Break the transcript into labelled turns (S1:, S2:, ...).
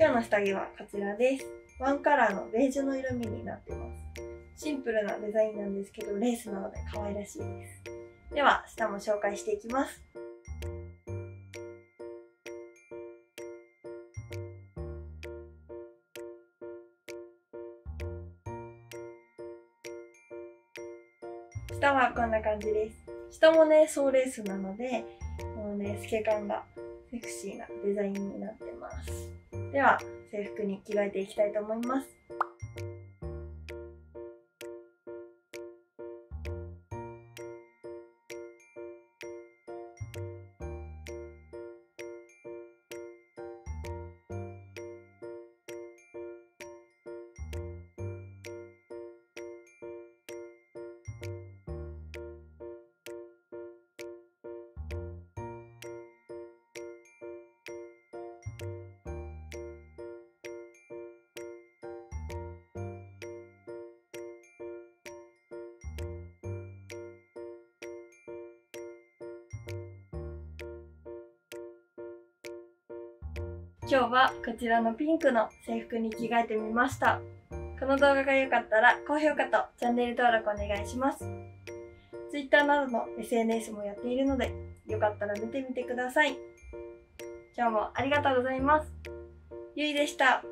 S1: 今日の下着はこちらです。ワンカラーのベージュの色味になってます。シンプルなデザインなんですけど、レースなので可愛らしいです。では、下も紹介していきます。下はこんな感じです。下もね、ソーレースなので、このね、透け感がセクシーなデザインになってます。では、制服に着替えていきたいと思います。今日はこちらのピンクの制服に着替えてみました。この動画が良かったら高評価とチャンネル登録お願いします。Twitter などの SNS もやっているので、よかったら見てみてください。今日もありがとうございます。ゆいでした。